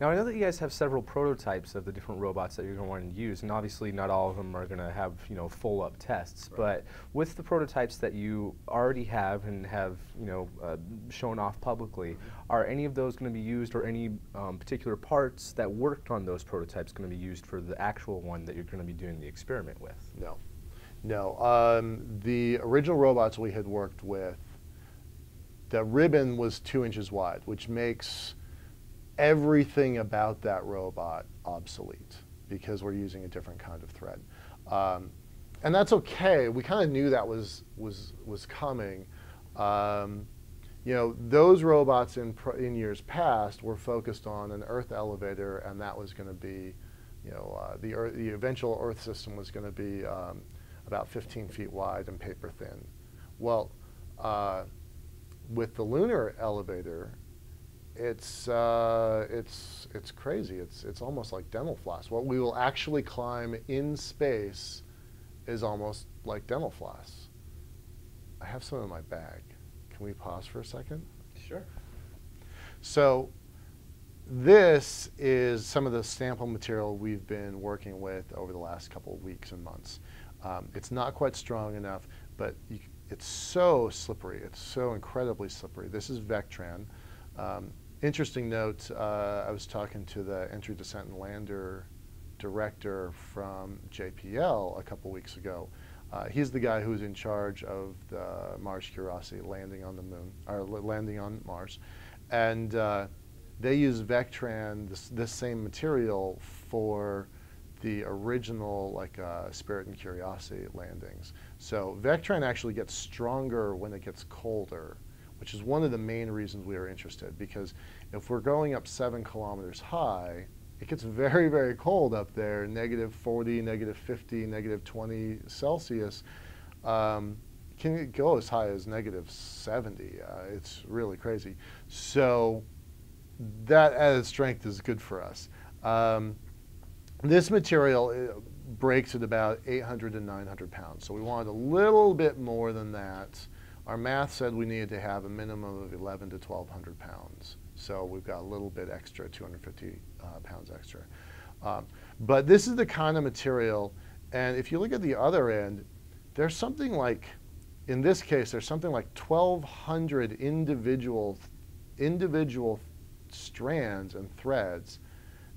Now I know that you guys have several prototypes of the different robots that you're going to want to use, and obviously not all of them are going to have you know full up tests. Right. But with the prototypes that you already have and have you know uh, shown off publicly, are any of those going to be used, or any um, particular parts that worked on those prototypes going to be used for the actual one that you're going to be doing the experiment with? No, no. Um, the original robots we had worked with, the ribbon was two inches wide, which makes everything about that robot obsolete because we're using a different kind of thread. Um, and that's okay. We kind of knew that was, was, was coming. Um, you know, those robots in, in years past were focused on an Earth elevator, and that was going to be, you know, uh, the, Earth, the eventual Earth system was going to be um, about 15 feet wide and paper thin. Well, uh, with the lunar elevator, it's uh, it's it's crazy. It's it's almost like dental floss. What we will actually climb in space is almost like dental floss. I have some in my bag. Can we pause for a second? Sure. So this is some of the sample material we've been working with over the last couple of weeks and months. Um, it's not quite strong enough, but you, it's so slippery. It's so incredibly slippery. This is Vectran. Um, interesting note, uh, I was talking to the entry, descent, and lander director from JPL a couple weeks ago. Uh, he's the guy who's in charge of the Mars Curiosity landing on the moon, or landing on Mars. And uh, they use Vectran, this, this, same material, for the original like uh, Spirit and Curiosity landings. So Vectran actually gets stronger when it gets colder which is one of the main reasons we are interested because if we're going up seven kilometers high, it gets very, very cold up there, negative 40, negative 50, negative 20 Celsius. Um, can it go as high as negative 70. Uh, it's really crazy. So that added strength is good for us. Um, this material uh, breaks at about 800 to 900 pounds. So we wanted a little bit more than that. Our math said we needed to have a minimum of 11 to 1,200 pounds. So we've got a little bit extra, 250 uh, pounds extra. Um, but this is the kind of material, and if you look at the other end, there's something like, in this case, there's something like 1,200 individual, individual strands and threads.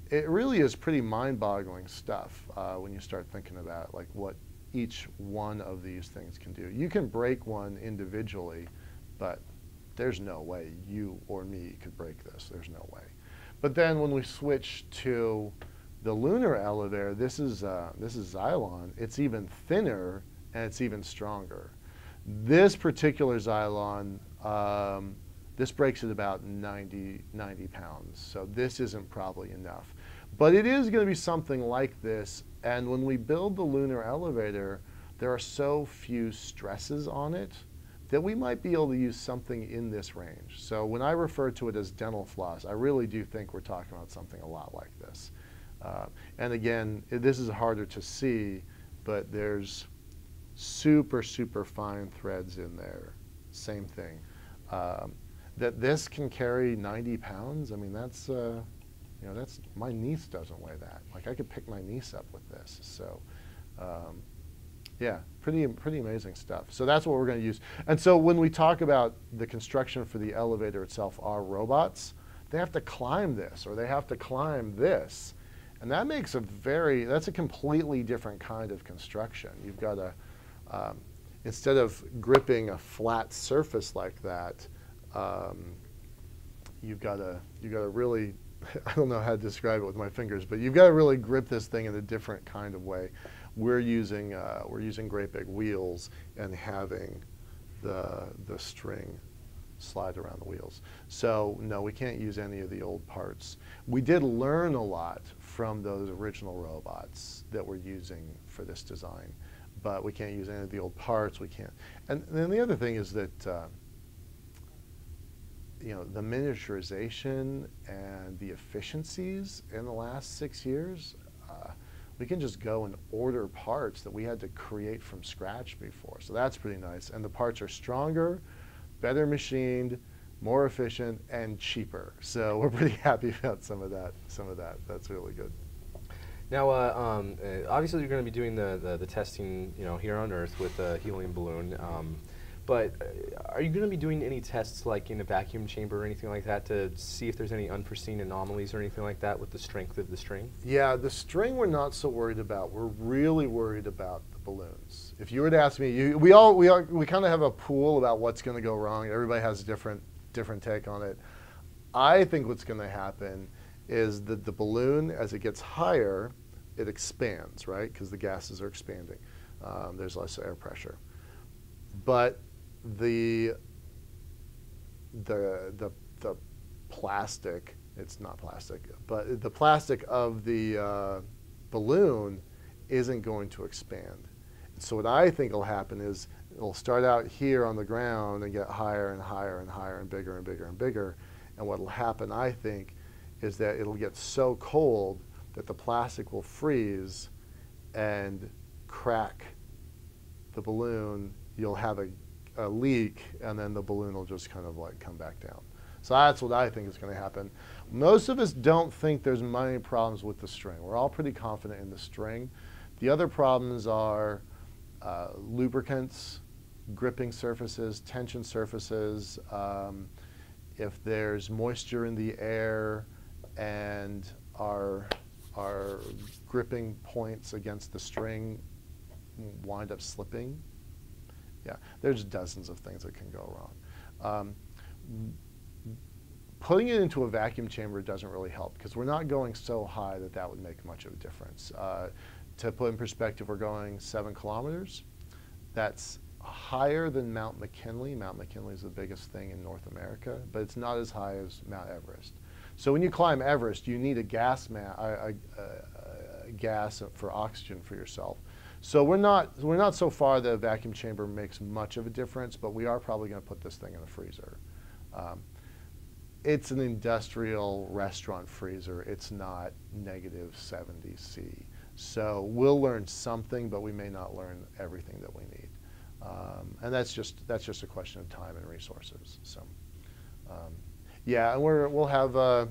It really is pretty mind-boggling stuff uh, when you start thinking about like what each one of these things can do. You can break one individually, but there's no way you or me could break this. There's no way. But then when we switch to the lunar elevator, this is, uh, this is Zylon. It's even thinner and it's even stronger. This particular Zylon, um, this breaks at about 90, 90 pounds. So this isn't probably enough. But it is going to be something like this. And when we build the lunar elevator, there are so few stresses on it that we might be able to use something in this range. So when I refer to it as dental floss, I really do think we're talking about something a lot like this. Uh, and again, this is harder to see, but there's super, super fine threads in there. Same thing. Um, that this can carry 90 pounds, I mean, that's, uh, you know, that's, my niece doesn't weigh that. Like I could pick my niece up with this. So, um, yeah, pretty, pretty amazing stuff. So that's what we're going to use. And so when we talk about the construction for the elevator itself, our robots, they have to climb this or they have to climb this. And that makes a very, that's a completely different kind of construction. You've got a um, instead of gripping a flat surface like that, um, you've got to, you've got to really I don't know how to describe it with my fingers, but you've got to really grip this thing in a different kind of way. We're using, uh, we're using great big wheels and having the, the string slide around the wheels. So no, we can't use any of the old parts. We did learn a lot from those original robots that we're using for this design, but we can't use any of the old parts. We can't. And then the other thing is that uh, you know, the miniaturization and the efficiencies in the last six years, uh, we can just go and order parts that we had to create from scratch before. So that's pretty nice. And the parts are stronger, better machined, more efficient, and cheaper. So we're pretty happy about some of that. Some of that. That's really good. Now, uh, um, uh, obviously, you're going to be doing the, the, the, testing, you know, here on Earth with the helium balloon. Um, but uh, are you going to be doing any tests like in a vacuum chamber or anything like that to see if there's any unforeseen anomalies or anything like that with the strength of the string? Yeah, the string we're not so worried about. We're really worried about the balloons. If you were to ask me, you, we all we are, we kind of have a pool about what's going to go wrong. Everybody has a different different take on it. I think what's going to happen is that the balloon, as it gets higher, it expands, right? Because the gases are expanding. Um, there's less air pressure. But the the the the plastic it's not plastic but the plastic of the uh, balloon isn't going to expand. So what I think will happen is it'll start out here on the ground and get higher and higher and higher and bigger and bigger and bigger. And what will happen I think is that it'll get so cold that the plastic will freeze and crack the balloon. You'll have a a leak, and then the balloon will just kind of like come back down. So that's what I think is going to happen. Most of us don't think there's many problems with the string. We're all pretty confident in the string. The other problems are uh, lubricants, gripping surfaces, tension surfaces. Um, if there's moisture in the air and our, our gripping points against the string wind up slipping, yeah, there's dozens of things that can go wrong. Um, putting it into a vacuum chamber doesn't really help because we're not going so high that that would make much of a difference. Uh, to put in perspective, we're going seven kilometers. That's higher than Mount McKinley. Mount McKinley is the biggest thing in North America, but it's not as high as Mount Everest. So when you climb Everest, you need a gas, a, a, a gas for oxygen for yourself. So we're not, we're not so far the vacuum chamber makes much of a difference, but we are probably going to put this thing in a freezer. Um, it's an industrial restaurant freezer. It's not negative 70 C. So we'll learn something, but we may not learn everything that we need. Um, and that's just, that's just a question of time and resources. So um, yeah, and we're, we'll have a,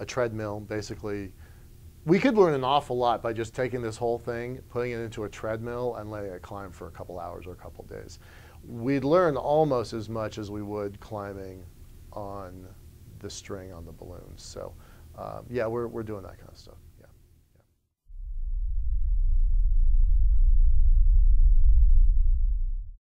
a treadmill, basically we could learn an awful lot by just taking this whole thing, putting it into a treadmill, and letting it climb for a couple hours or a couple days. We'd learn almost as much as we would climbing on the string on the balloons. So, um, yeah, we're, we're doing that kind of stuff.